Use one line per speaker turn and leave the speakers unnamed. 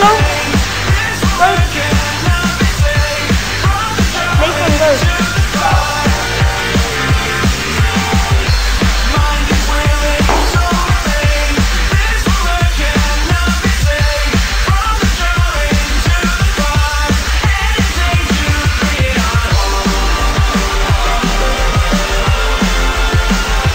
No.